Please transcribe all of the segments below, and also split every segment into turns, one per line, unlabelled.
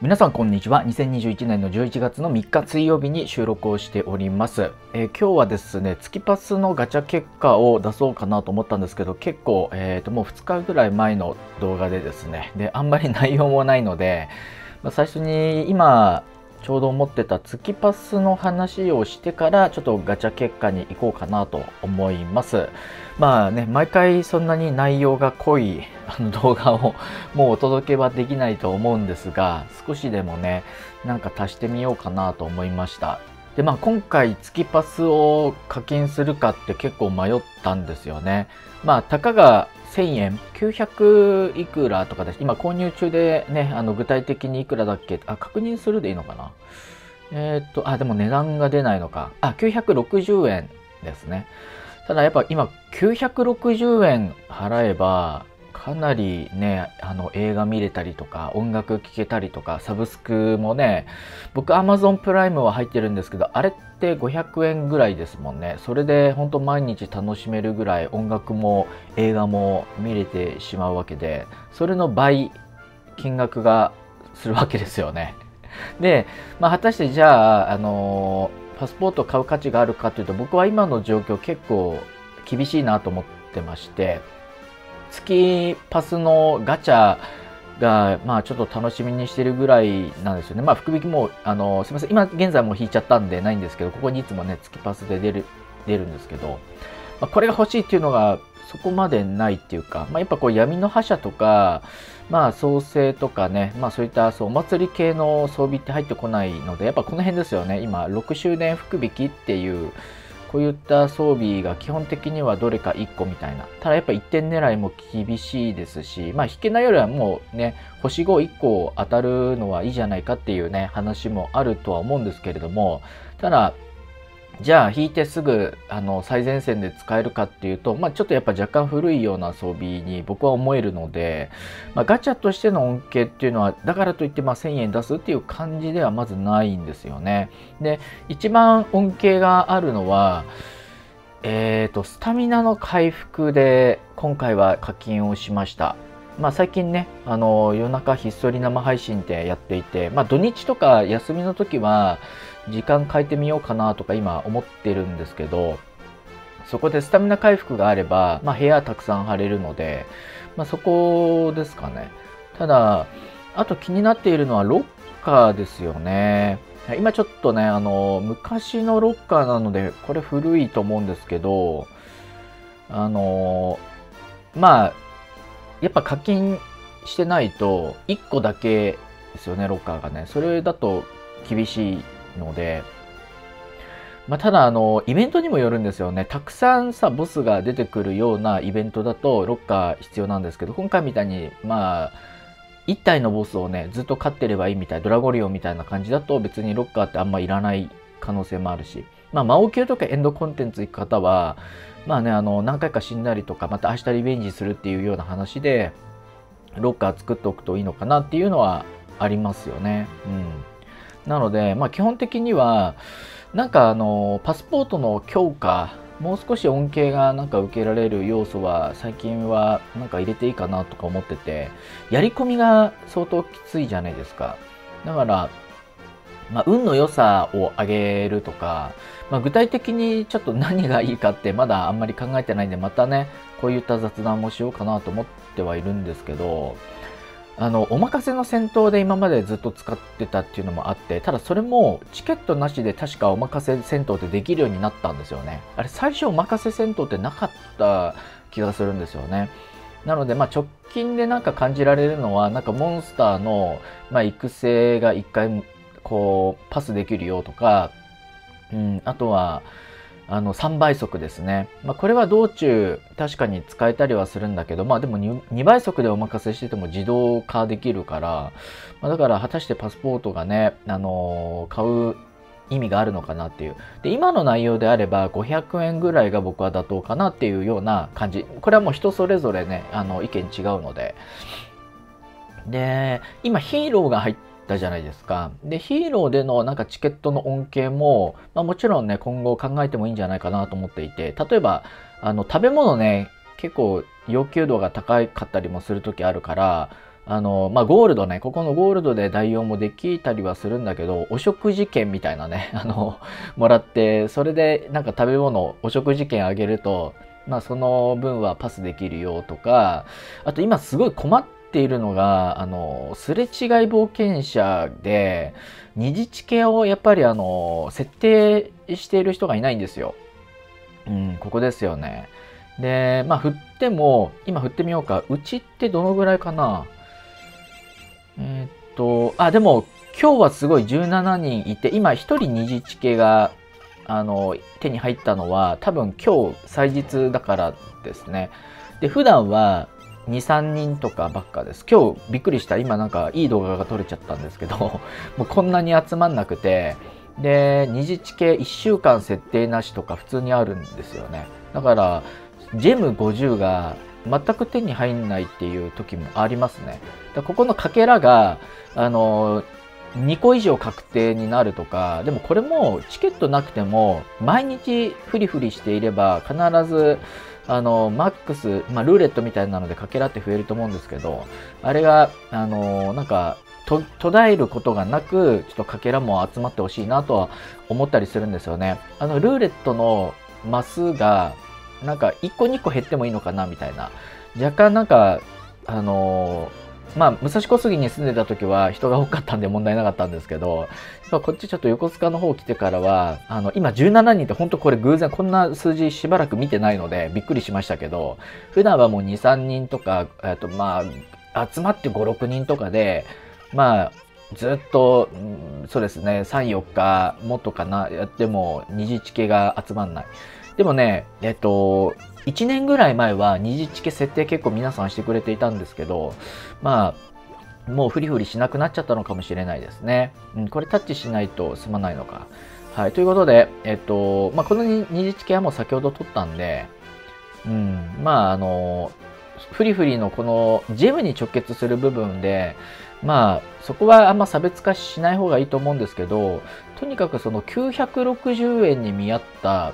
皆さんこんにちは。2021年の11月の3日水曜日に収録をしております、えー、今日はですね月パスのガチャ結果を出そうかなと思ったんですけど結構、えー、ともう2日ぐらい前の動画でですねであんまり 内容もないので、まあ、最初に今ちょうど思ってた月パスの話をしてからちょっとガチャ結果に行こうかなと思います。まあね毎回そんなに内容が濃い あの動画をもうお届けはできないと思うんですが少しでもねなんか足してみようかなと思いました。でまあ今回月パスを課金するかって結構迷ったんですよね。まあたかが1000円900いくらとかで今購入中でねあの具体的にいくらだっけ？あ確認するでいいのかな？えー、っとあでも値段が出ないのか。あ960円ですね。ただやっぱ今960円払えばかなりねあの映画見れたりとか音楽聴けたりとかサブスクもね僕 Amazon プライムは入ってるんですけどあれって500円ぐらいですもんね。それで本当毎日楽しめるぐらい音楽も映画も見れてしまうわけでそれの倍金額がするわけですよね。で、まあ、果たしてじゃあ、あのパスポート買う価値があるかというと僕は今の状況結構厳しいなと思ってまして月パスのガチャが、まあちょっと楽しみにしてるぐらいなんですよね。まあ福引きも、あの、すみません、今現在も引いちゃったんでないんですけど、ここにいつもね、月パスで出る、出るんですけど、まあ、これが欲しいっていうのがそこまでないっていうか、まあやっぱこう闇の覇者とか、まあ創生とかね、まあそういったそうお祭り系の装備って入ってこないので、やっぱこの辺ですよね。今、6周年福引きっていう、こういった装備が基本的にはどれか1個みたいな。ただやっぱ1点狙いも厳しいですし、まあ引けないよりはもうね、星5 1個当たるのはいいじゃないかっていうね、話もあるとは思うんですけれども、ただ、じゃあ引いてすぐあの最前線で使えるかっていうと、まあ、ちょっとやっぱ若干古いような装備に僕は思えるので、まあ、ガチャとしての恩恵っていうのはだからといってまあ1000円出すっていう感じではまずないんですよね。で一番恩恵があるのはえーと、スタミナの回復で今回は課金をしました。まあ、最近ねあの夜中ひっそり生配信ってやっていて、まあ、土日とか休みの時は時間変えてみようかなとか今思ってるんですけどそこでスタミナ回復があれば、まあ、部屋たくさん貼れるので、まあ、そこですかね。ただあと気になっているのはロッカーですよね。今ちょっとねあの昔のロッカーなのでこれ古いと思うんですけどあのまあやっぱ課金してないと1個だけですよねロッカーがね。それだと厳しいので、まあ、ただあのイベントにもよるんですよねたくさんさボスが出てくるようなイベントだとロッカー必要なんですけど今回みたいにまあ1体のボスをねずっと飼ってればいいみたいドラゴリオンみたいな感じだと別にロッカーってあんまいらない可能性もあるしまあ魔王級とかエンドコンテンツ行く方はまあねあの何回か死んだりとかまた明日リベンジするっていうような話でロッカー作っておくといいのかなっていうのはありますよね。うんなので、まあ、基本的にはなんかあのパスポートの強化もう少し恩恵がなんか受けられる要素は最近はなんか入れていいかなとか思っててやり込みが相当きついじゃないですか。だから、まあ、運の良さを上げるとか、まあ、具体的にちょっと何がいいかってまだあんまり考えてないんでまたねこういった雑談もしようかなと思ってはいるんですけどあの、お任せの戦闘で今までずっと使ってたっていうのもあって、ただそれもチケットなしで確かお任せ戦闘ってできるようになったんですよね。あれ、最初お任せ戦闘ってなかった気がするんですよね。なので、まあ、直近でなんか感じられるのは、なんかモンスターの、まあ、育成が一回、こう、パスできるよとか、うん、あとは、あの3倍速ですね。まあ、これは道中確かに使えたりはするんだけど、まあでも 2, 2倍速でお任せしてても自動化できるから、まあ、だから果たしてパスポートがね、あの、買う意味があるのかなっていう。で、今の内容であれば500円ぐらいが僕は妥当かなっていうような感じ。これはもう人それぞれね、あの意見違うので。で、今ヒーローが入ってたじゃないですか。で、ヒーローでのなんかチケットの恩恵も、まあ、もちろんね、今後考えてもいいんじゃないかなと思っていて、例えば、あの、食べ物ね、結構要求度が高かったりもする時あるから、あの、まあ、ゴールドね、ここのゴールドで代用もできたりはするんだけど、お食事券みたいなね、あの、もらって、それでなんか食べ物、お食事券あげると、まあ、その分はパスできるよとか、あと今すごい困ってているのが、あの、すれ違い冒険者で、二次地形をやっぱりあの、設定している人がいないんですよ。うん、ここですよね。で、まあ、振っても、今振ってみようか。うちってどのぐらいかな？えー、っと、あ、でも、今日はすごい17人いて、今1人二次地形が、あの、手に入ったのは、多分今日祭日だからですね。で、普段は2、3人とかばっかです。今日びっくりした。今なんかいい動画が撮れちゃったんですけど、もうこんなに集まんなくて、で、二次地形1週間設定なしとか普通にあるんですよね。だから、ジェム50が全く手に入んないっていう時もありますね。だここのかけらが、あの、2個以上確定になるとか、でもこれもチケットなくても、毎日フリフリしていれば、必ず、あの、マックス、まあ、ルーレットみたいなのでかけらって増えると思うんですけど、あれが、あの、なんか、と途絶えることがなく、ちょっとかけらも集まってほしいなとは思ったりするんですよね。あの、ルーレットのマスが、なんか1個2個減ってもいいのかなみたいな。若干なんか、あのー、まあ、武蔵小杉に住んでた時は人が多かったんで問題なかったんですけど、やっぱこっちちょっと横須賀の方来てからは、あの、今17人って本当これ偶然こんな数字しばらく見てないのでびっくりしましたけど、普段はもう2、3人とか、えっと、まあ、集まって5、6人とかで、まあ、ずっと、そうですね、3、4日もっとかな、やっても二次地形が集まんない。でもね、えっと、1年ぐらい前は二次地形設定結構皆さんしてくれていたんですけど、まあ、もうフリフリしなくなっちゃったのかもしれないですね。うん、これタッチしないと済まないのか。はい、ということで、えっと、まあ、この二次地形はもう先ほど取ったんで、うん、まあ、あの、フリフリのこのジェムに直結する部分で、まあ、そこはあんま差別化しない方がいいと思うんですけど、とにかくその960円に見合った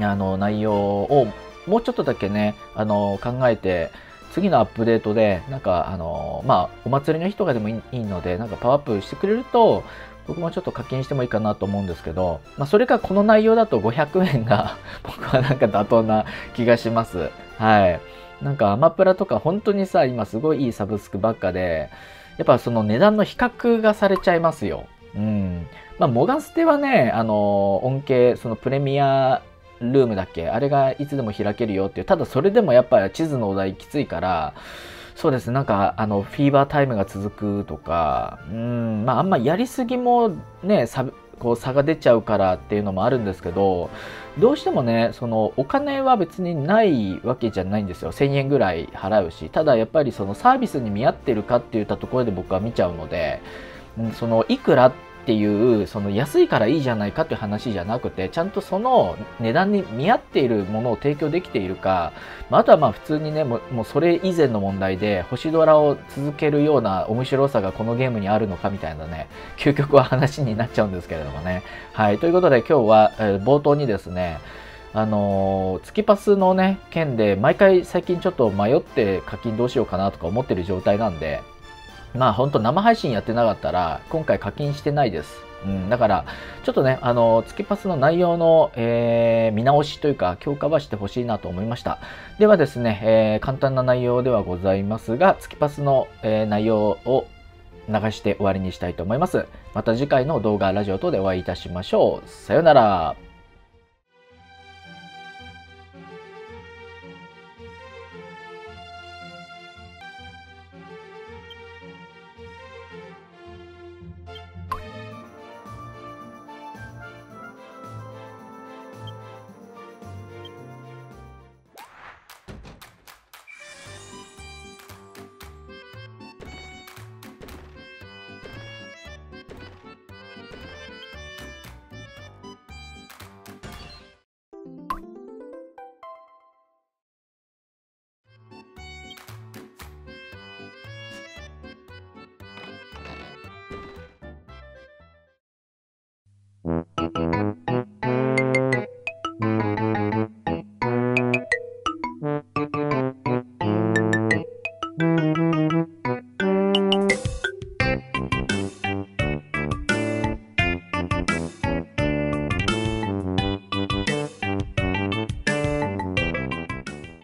あの内容をもうちょっとだけねあの考えて次のアップデートでなんかあのまあお祭りの日とかでもいいのでなんかパワーアップしてくれると僕もちょっと課金してもいいかなと思うんですけど、まあ、それがこの内容だと500円が 僕はなんか妥当な気がします。はい。なんかアマプラとか本当にさ、今すごいいいサブスクばっかで、やっぱその値段の比較がされちゃいますよ。うん。まあ、モガステはね、あの、恩恵、そのプレミアルームだっけ？あれがいつでも開けるよっていう。ただそれでもやっぱり地図のお題きついから、そうです。なんか、あの、フィーバータイムが続くとか、うん、まあ、あんまやりすぎもね、こう差が出ちゃうからっていうのもあるんですけど、どうしてもね、そのお金は別にないわけじゃないんですよ。1000円ぐらい払うし。ただやっぱりそのサービスに見合ってるかっていったところで僕は見ちゃうので、そのいくらってっていうその安いからいいじゃないかっていう話じゃなくてちゃんとその値段に見合っているものを提供できているか、まあ、あとはまあ普通にねもうそれ以前の問題で星ドラを続けるような面白さがこのゲームにあるのかみたいなね究極は話になっちゃうんですけれどもね。はいということで今日は、えー、冒頭にですねあのー、月パスのね、件で、毎回最近ちょっと迷って課金どうしようかなとか思ってる状態なんで、まあ本当生配信やってなかったら今回課金してないです。うん、だから、ちょっとね、あの、月パスの内容の、えー、見直しというか、強化はしてほしいなと思いました。ではですね、えー、簡単な内容ではございますが、月パスの、えー、内容を流して終わりにしたいと思います。また次回の動画、ラジオ等でお会いいたしましょう。さようなら。